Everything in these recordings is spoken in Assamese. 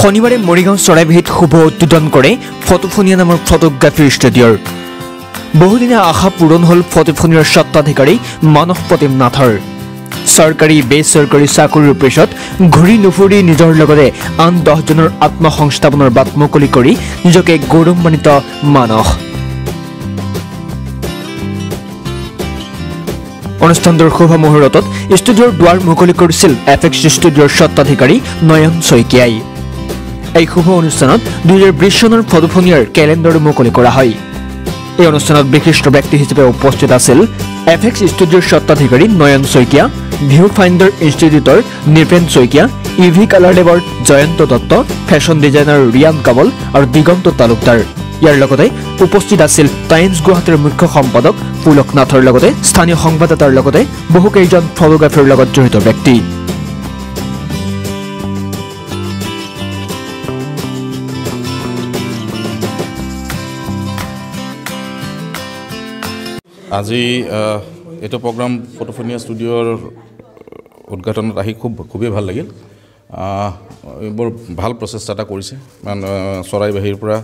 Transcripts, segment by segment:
শনিবাৰে মৰিগাঁও চৰাইবাহীত শুভ উদ্বোধন কৰে ফটোফনিয়া নামৰ ফটোগ্ৰাফীৰ ষ্টুডিঅ'ৰ। বহুদিনীয়া আশা পূৰণ হ'ল ফটোফনিয়াৰ স্বত্বাধিকাৰী মানস প্ৰতিম নাথৰ। চৰকাৰী বেচৰকাৰী চাকৰিৰ পিছত ঘূৰি নুফুৰি নিজৰ লগতে আন দহজনৰ আত্মসংস্থাপনৰ বাট মুকলি কৰি নিজকে গৌৰৱান্বিত মানস। অনুষ্ঠানটোৰ শুভ মুহূৰ্তত ষ্টুডিঅ'ৰ দুৱাৰ মুকলি কৰিছিল এফ এক্স ষ্টুডিঅ'ৰ স্বত্বাধিকাৰী নয়ন শইকীয়াই। এই শুভ অনুষ্ঠানত দুহেজাৰ বিছ চনৰ ফটোফনিয়াৰ কেলেণ্ডাৰো মুকলি কৰা হয়। এই অনুষ্ঠানত বিশিষ্ট ব্যক্তি হিচাপে উপস্থিত আছিল এফ এক্স ষ্টুডিঅ'ৰ স্বত্বাধিকাৰী নয়ন শইকীয়া ভিউ ফাইণ্ডাৰ ইনষ্টিটিউটৰ Nripen Saikia E V colour labour Jayanta Dutta fashion designer Riyan Kabal আৰু দিগন্ত তালুকদাৰ। ইয়াৰ লগতে উপস্থিত আছিল টাইমছ গুৱাহাটীৰ মুখ্য সম্পাদক পুলক নাথৰ লগতে স্থানীয় সংবাদদাতাৰ লগতে বহুকেইজন ফটোগ্ৰাফীৰ লগত জড়িত ব্যক্তি। আজি এইটো প্ৰগ্ৰাম ফটোফনিয়া ষ্টুডিঅ'ৰ উদঘাটনত আহি খুব খুবেই ভাল লাগিল। বৰ ভাল প্ৰচেষ্টা এটা কৰিছে। চৰাইবাহীৰ পৰা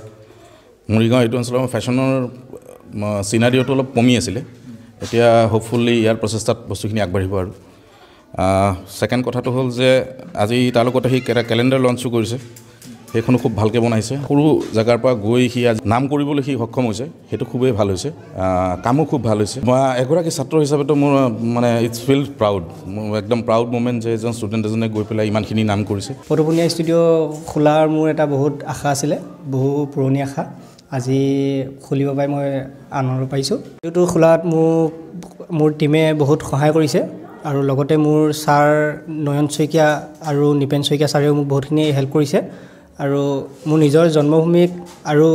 মৰিগাঁও এইটো অঞ্চলৰ ফেশ্বনৰ চিনাৰিঅ'টো অলপ কমি আছিলে। এতিয়া হোপফুল্লি ইয়াৰ প্ৰচেষ্টাত বস্তুখিনি আগবাঢ়িব আৰু। ছেকেণ্ড কথাটো হ'ল যে আজি তাৰ লগতে সি কেলেণ্ডাৰ লঞ্চো কৰিছে। সেইখনো খুব ভালকৈ বনাইছে। সৰু জেগাৰ পৰা গৈ সি আজি নাম কৰিবলৈ সি সক্ষম হৈছে। সেইটো খুবেই ভাল হৈছে। কামো খুব ভাল হৈছে। মই এগৰাকী ছাত্ৰ হিচাপেতো মোৰ মানে ইটছ ফিল প্ৰাউড মোৰ একদম প্ৰাউড মুমেণ্ট যে এজন ষ্টুডেণ্ট এজনে গৈ পেলাই ইমানখিনি নাম কৰিছে। ফটোপনীয়া ষ্টুডিঅ' খোলাৰ মোৰ এটা বহুত আশা আছিলে বহু পুৰণি আশা। আজি খুলিব পাই মই আনন্দ পাইছোঁ। ষ্টুডিঅ'টো খোলাত মোক মোৰ টীমে বহুত সহায় কৰিছে আৰু লগতে মোৰ ছাৰ নয়ন শইকীয়া আৰু নিপেন শইকীয়া ছাৰেও মোক বহুতখিনি হেল্প কৰিছে। আৰু মোৰ নিজৰ জন্মভূমিক আৰু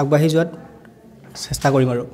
আগবাঢ়ি যোৱাত চেষ্টা কৰিম আৰু।